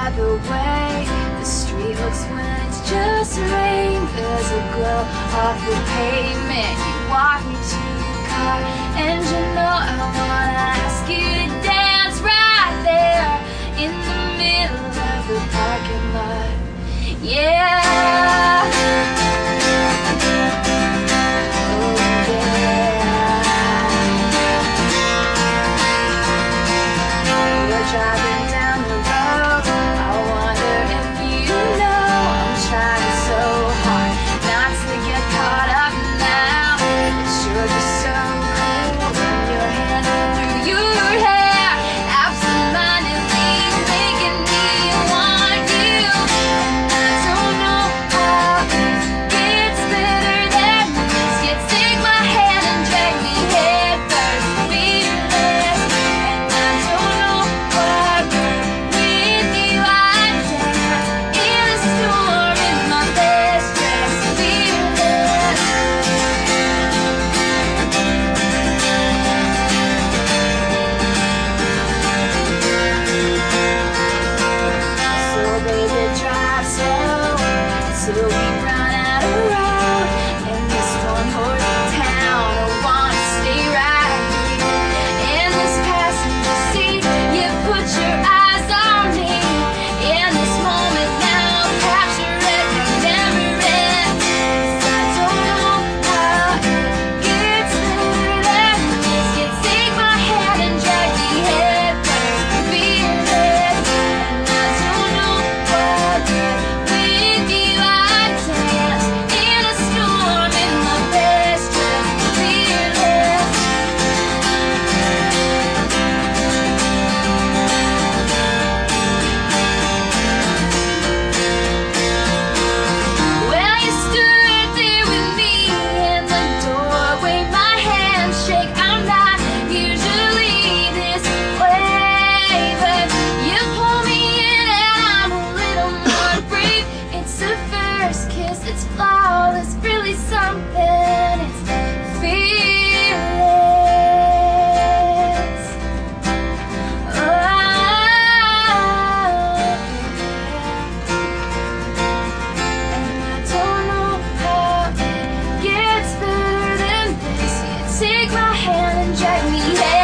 by the way. The street looks when it's just rain. There's a glow off the pavement. You walk me to the car And you know I wanna ask you to dance right there In the middle of the parking lot. Yeah. Oh yeah. We're driving take my hand and drag me. Hey.